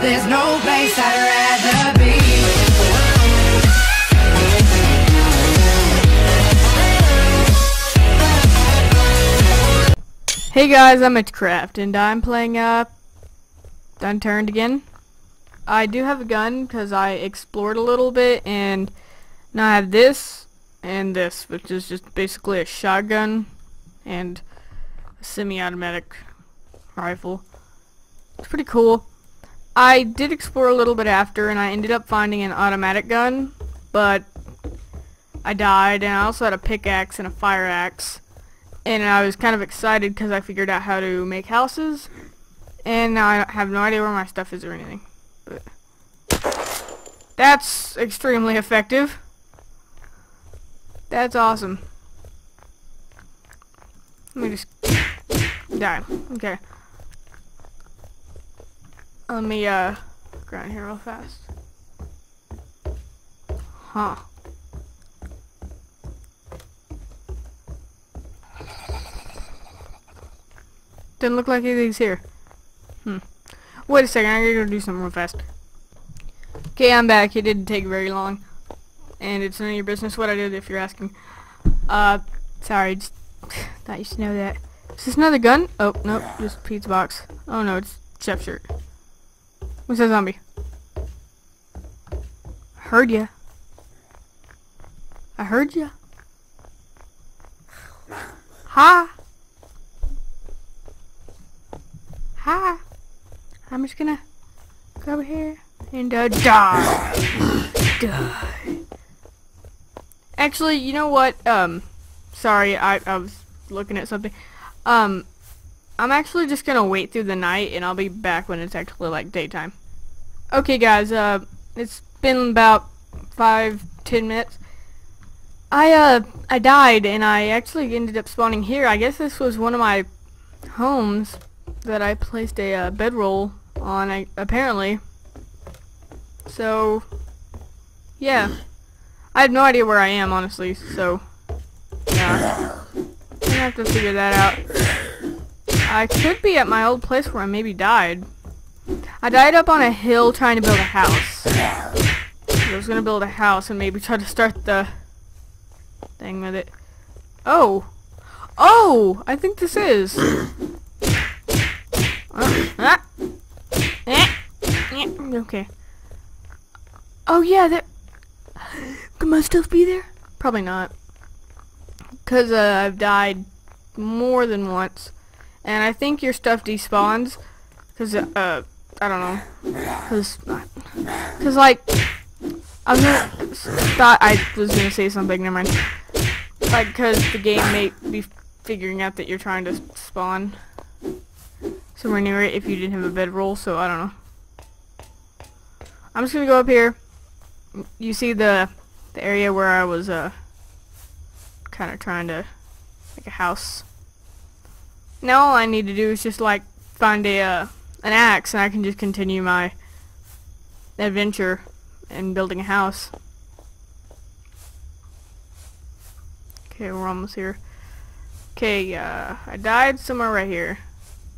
There's no place I'd rather be. Hey guys, I'm Metricraft, and I'm playing, uh, Unturned again. I do have a gun, because I explored a little bit, and now I have this, and this, which is just basically a shotgun, and a semi-automatic rifle. It's pretty cool. I did explore a little bit after, and I ended up finding an automatic gun, but I died, and I also had a pickaxe and a fire axe and I was kind of excited because I figured out how to make houses, and now I have no idea where my stuff is or anything. But that's extremely effective. That's awesome. Let me just die. Okay. Let me uh grind here real fast. Huh. Doesn't look like anything's here. Hmm. Wait a second, I gotta go do something real fast. Okay, I'm back. It didn't take very long. And it's none of your business what I did if you're asking. Uh, sorry, just thought you should know that. Is this another gun? Oh, nope, just pizza box. Oh no, it's chef shirt. What's that zombie? Heard ya. I heard ya. Ha! Hi. I'm just gonna go over here and uh, die. die. Actually, you know what? Um, sorry, I, I was looking at something. Um, I'm actually just gonna wait through the night and I'll be back when it's actually like daytime. Okay, guys. Uh, it's been about five, ten minutes. I uh, I died and I actually ended up spawning here. I guess this was one of my homes that I placed a uh, bedroll on, I, apparently. So, yeah. I have no idea where I am, honestly, so, yeah. I'm gonna have to figure that out. I could be at my old place where I maybe died. I died up on a hill trying to build a house. I was gonna build a house and maybe try to start the thing with it. Oh! Oh! I think this is. Okay. Oh yeah, there. Could my stuff be there? Probably not. Cause uh, I've died more than once, and I think your stuff despawns. Cause uh, I don't know. Cause, cause like, I was gonna thought I was gonna say something. Never mind. Like, cause the game may be figuring out that you're trying to spawn somewhere near it if you didn't have a bedroll, so I don't know. I'm just gonna go up here. You see the the area where I was uh kind of trying to make a house. Now all I need to do is just like find a uh, an axe and I can just continue my adventure in building a house. Okay, we're almost here. Okay, uh, I died somewhere right here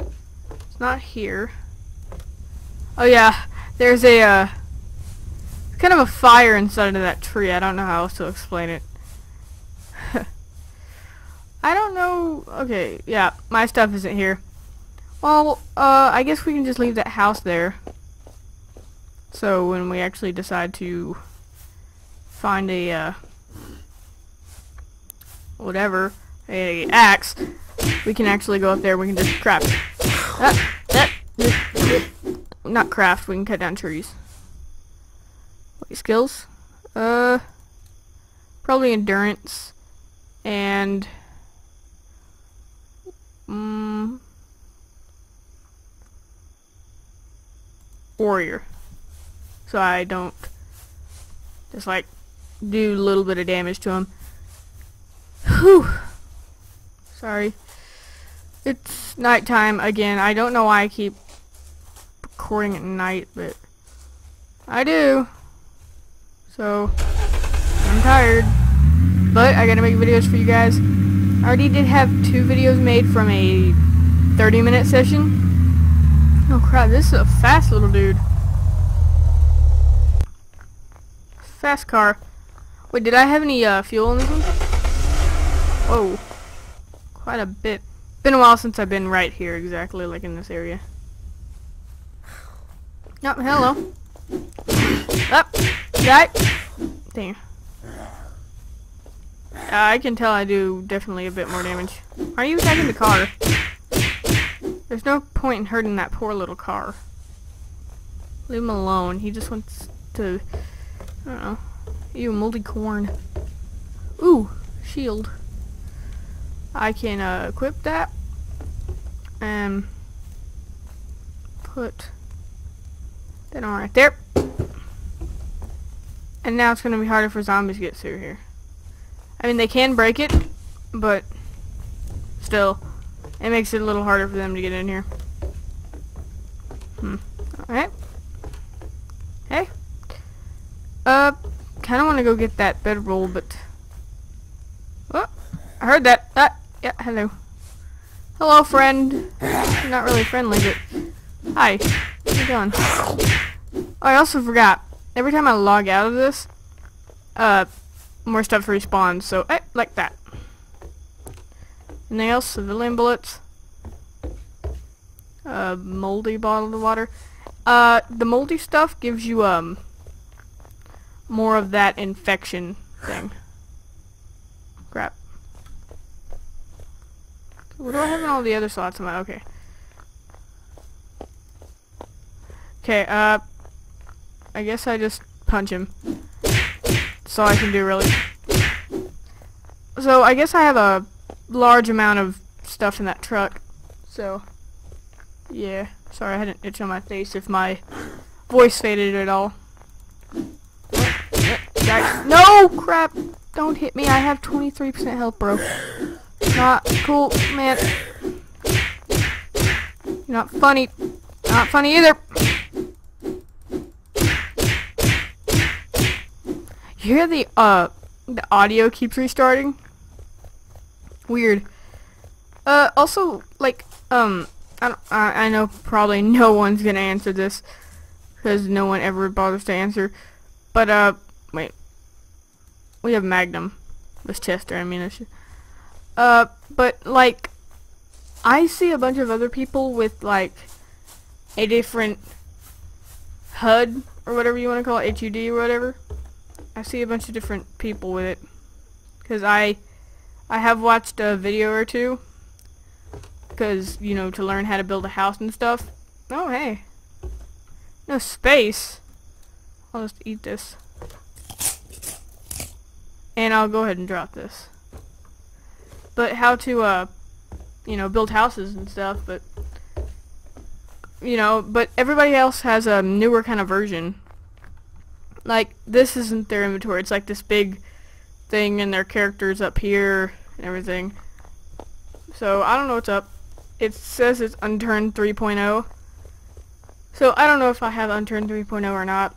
It's not here. Oh yeah, there's a uh, kind of a fire inside of that tree. I don't know how else to explain it. I don't know. Okay, yeah, my stuff isn't here. Well, uh, I guess we can just leave that house there. So when we actually decide to find a, uh, whatever, a axe, we can actually go up there we can just craft ah, not craft, we can cut down trees. Wait, skills? Uh, probably endurance and um, warrior. So I don't just like do a little bit of damage to him. Whew. Sorry. It's nighttime again. I don't know why I keep recording at night, but I do. So, I'm tired. But I gotta make videos for you guys. I already did have two videos made from a 30 minute session. Oh crap, this is a fast little dude. Fast car. Wait, did I have any uh, fuel in this one? Whoa. Quite a bit. Been a while since I've been right here exactly, like in this area. Yep, oh, hello. Up. Oh, that. Damn. Uh, I can tell I do definitely a bit more damage. Are you attacking the car? There's no point in hurting that poor little car. Leave him alone. He just wants to... I don't know. Ew, moldy corn. Ooh, shield. I can uh, equip that. And put that on right there. And now it's going to be harder for zombies to get through here. I mean, they can break it, but still, it makes it a little harder for them to get in here. Hmm. Alright. Hey. Uh, kind of want to go get that bedroll, but... Oh, I heard that. Ah, yeah, hello. Hello, friend. Not really friendly, but... Hi. How you doing? Oh, I also forgot. Every time I log out of this, uh, more stuff respawns, so, eh, like that. Anything else? Civilian bullets. Uh, moldy bottle of water. Uh, the moldy stuff gives you, um, more of that infection thing. Crap. What do I have in all the other slots? Am I okay? Okay, uh, I guess I just punch him. All I can do, really. So, I guess I have a large amount of stuff in that truck. So, yeah. Sorry, I had an itch on my face if my voice faded at all. No! Crap! Don't hit me. I have 23% health, bro. Not cool, man. Not funny. Not funny either. You hear the, uh, the audio keeps restarting? Weird. Uh, also, like, um, I, I, I know probably no one's gonna answer this, because no one ever bothers to answer, but, uh, wait. We have Magnum. This Chester ammunition. Uh, but, like, I see a bunch of other people with, like, a different HUD, or whatever you want to call it, HUD or whatever. I see a bunch of different people with it. Because I, I have watched a video or two. Because, you know, to learn how to build a house and stuff. Oh, hey. No space. I'll just eat this. And I'll go ahead and drop this. But how to, uh, you know, build houses and stuff, but, you know, but everybody else has a newer kind of version like this isn't their inventory. It's like this big thing and their characters up here and everything. So I don't know what's up. It says it's unturned 3.0. So I don't know if I have unturned 3.0 or not.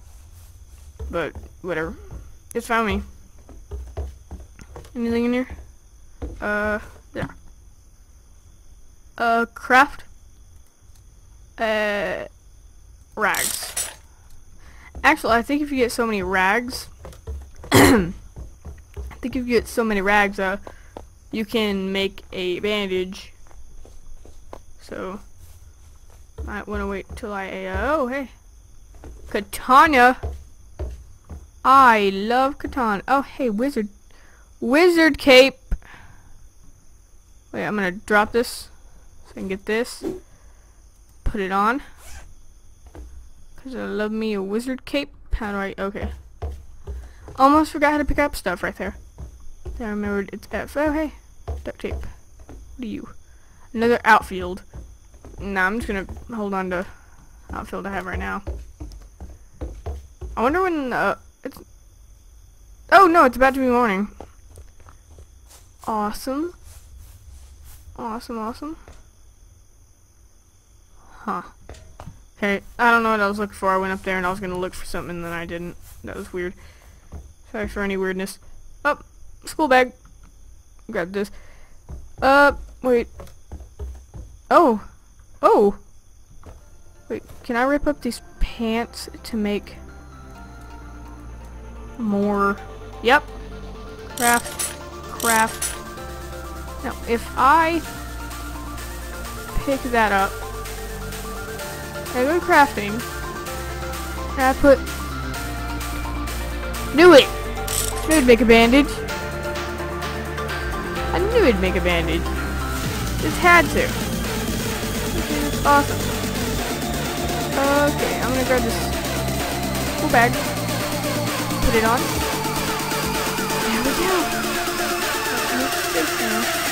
But whatever. It's found me. Anything in here? Uh, yeah. Uh, craft. Uh, rags. Actually, I think if you get so many rags, I think if you get so many rags, uh, you can make a bandage. So, might want to wait till I, uh, oh, hey. Katana. I love katana. Oh, hey, wizard. Wizard cape. Wait, I'm going to drop this so I can get this. Put it on. Because I love me a wizard cape. Do I... Okay. Almost forgot how to pick up stuff right there. Then I remembered it's F. Oh, hey. Duct tape. What are you? Another outfield. Nah, I'm just to hold on to outfield I have right now. I wonder when... Uh, it's... Oh, no, it's about to be morning. Awesome. Awesome, awesome. Huh. Okay, I don't know what I was looking for. I went up there and I was gonna look for something and then I didn't. That was weird. Sorry for any weirdness. Oh, school bag. Grab this. Uh, wait. Oh. Oh. Wait, can I rip up these pants to make... more. Yep. Craft. Craft. Now, if I pick that up, I go crafting, and I put. Knew it! Knew it'd make a bandage. I knew it'd make a bandage. Just had to. This is awesome. Okay, I'm gonna grab this full bag. Put it on. There we go.